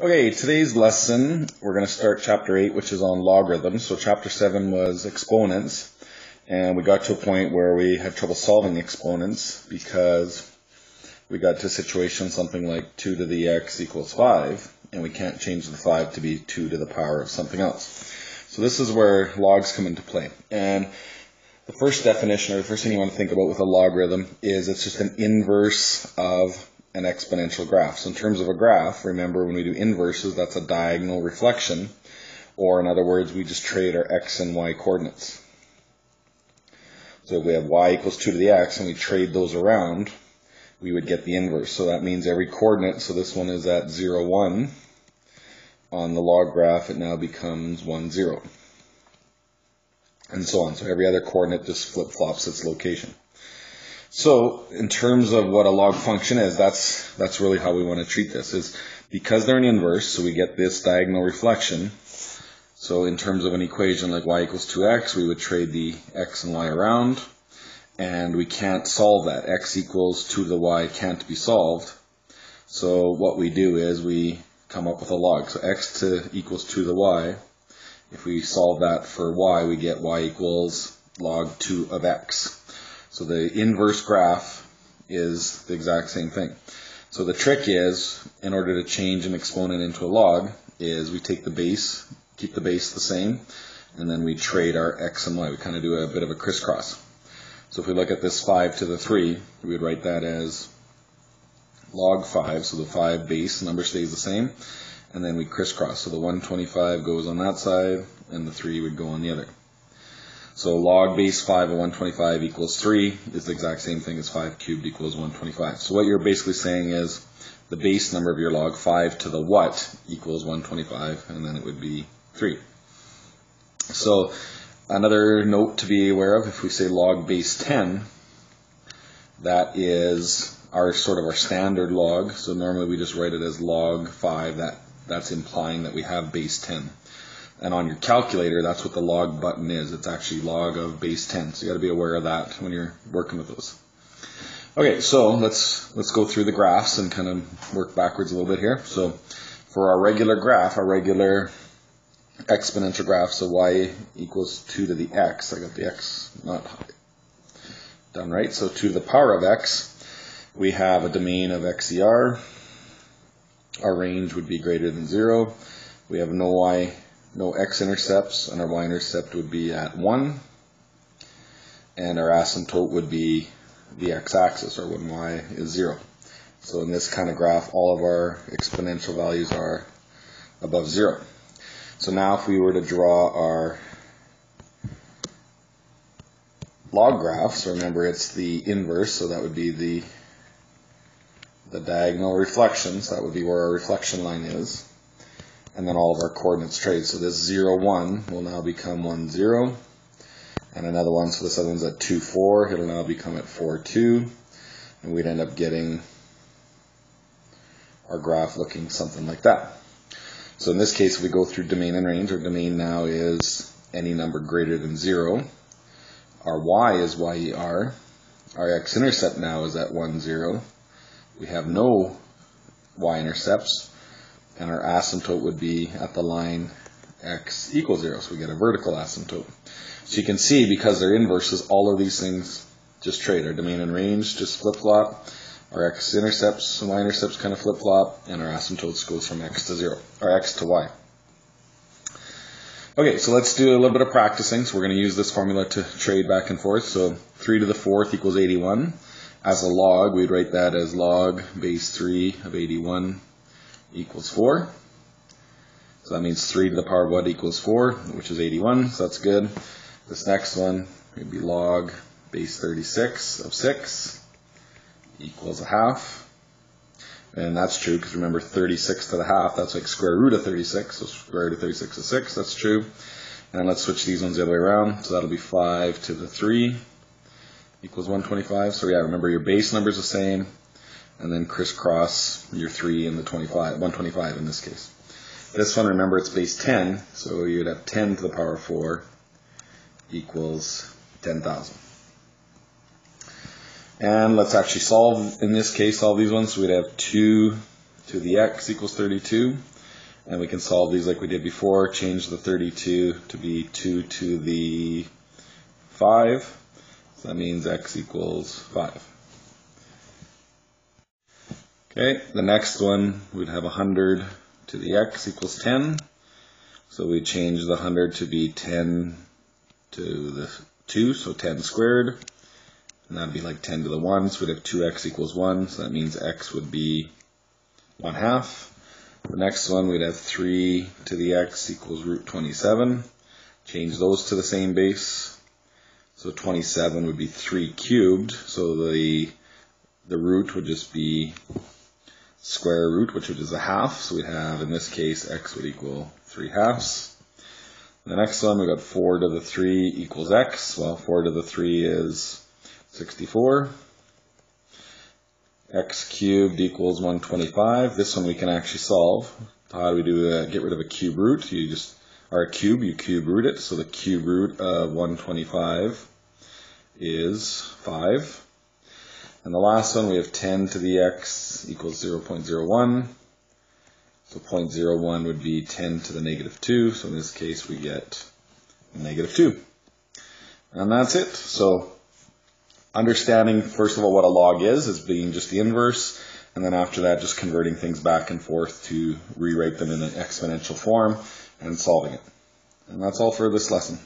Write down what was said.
Okay, today's lesson, we're going to start chapter 8, which is on logarithms. So chapter 7 was exponents, and we got to a point where we had trouble solving exponents because we got to a situation something like 2 to the x equals 5, and we can't change the 5 to be 2 to the power of something else. So this is where logs come into play. And the first definition, or the first thing you want to think about with a logarithm, is it's just an inverse of an exponential graph. So in terms of a graph, remember when we do inverses, that's a diagonal reflection, or in other words, we just trade our x and y coordinates. So if we have y equals 2 to the x and we trade those around, we would get the inverse. So that means every coordinate, so this one is at 0, 1, on the log graph, it now becomes 1, 0. And so on. So every other coordinate just flip-flops its location. So in terms of what a log function is, that's that's really how we want to treat this. Is because they're an inverse, so we get this diagonal reflection. So in terms of an equation like y equals 2x, we would trade the x and y around, and we can't solve that. x equals 2 to the y can't be solved. So what we do is we come up with a log. So x to equals 2 to the y. If we solve that for y, we get y equals log 2 of x. So the inverse graph is the exact same thing. So the trick is, in order to change an exponent into a log, is we take the base, keep the base the same, and then we trade our x and y. We kind of do a bit of a crisscross. So if we look at this 5 to the 3, we would write that as log 5, so the 5 base number stays the same, and then we crisscross. So the 125 goes on that side, and the 3 would go on the other. So log base 5 of 125 equals 3 is the exact same thing as 5 cubed equals 125. So what you're basically saying is the base number of your log, 5 to the what, equals 125, and then it would be 3. So another note to be aware of, if we say log base 10, that is our sort of our standard log. So normally we just write it as log 5. That, that's implying that we have base 10. And on your calculator, that's what the log button is. It's actually log of base 10. So you got to be aware of that when you're working with those. Okay, so let's let's go through the graphs and kind of work backwards a little bit here. So for our regular graph, our regular exponential graph, so y equals 2 to the x. I got the x not done right. So 2 to the power of x, we have a domain of xer. Our range would be greater than 0. We have no y no x-intercepts, and our y-intercept would be at 1, and our asymptote would be the x-axis, or when y is 0. So in this kind of graph, all of our exponential values are above 0. So now if we were to draw our log graphs, remember it's the inverse, so that would be the the diagonal reflection, so that would be where our reflection line is and then all of our coordinates trade. So this 0, 1 will now become 1, 0, and another one, so this other one's at 2, 4, it'll now become at 4, 2, and we'd end up getting our graph looking something like that. So in this case, if we go through domain and range, our domain now is any number greater than 0. Our y is yer. Our x-intercept now is at 1, 0. We have no y-intercepts and our asymptote would be at the line x equals 0. So we get a vertical asymptote. So you can see, because they're inverses, all of these things just trade. Our domain and range just flip-flop. Our x-intercepts and y-intercepts kind of flip-flop. And our asymptotes goes from x to 0, or x to y. Okay, so let's do a little bit of practicing. So we're going to use this formula to trade back and forth. So 3 to the 4th equals 81. As a log, we'd write that as log base 3 of 81 equals 4. So that means 3 to the power of what equals 4, which is 81, so that's good. This next one would be log base 36 of 6 equals a half. And that's true because remember 36 to the half, that's like square root of 36, so square root of 36 is 6, that's true. And let's switch these ones the other way around, so that'll be 5 to the 3 equals 125. So yeah, remember your base number is the same, and then crisscross your 3 and the 25, 125 in this case. This one, remember, it's base 10, so you'd have 10 to the power of 4 equals 10,000. And let's actually solve, in this case, all these ones. So we'd have 2 to the x equals 32. And we can solve these like we did before, change the 32 to be 2 to the 5. So that means x equals 5. Okay, the next one, we'd have 100 to the x equals 10. So we change the 100 to be 10 to the 2, so 10 squared. And that'd be like 10 to the 1, so we'd have 2x equals 1, so that means x would be 1 half. The next one, we'd have 3 to the x equals root 27. Change those to the same base. So 27 would be 3 cubed, so the, the root would just be square root, which is a half. So we'd have, in this case, x would equal 3 halves. The next one, we've got 4 to the 3 equals x. Well, 4 to the 3 is 64. x cubed equals 125. This one we can actually solve. How do we do uh, get rid of a cube root? You just, or a cube, you cube root it. So the cube root of 125 is 5. And the last one, we have 10 to the x equals 0.01. So 0.01 would be 10 to the negative 2. So in this case, we get negative 2. And that's it. So understanding, first of all, what a log is, is being just the inverse. And then after that, just converting things back and forth to rewrite them in an exponential form and solving it. And that's all for this lesson.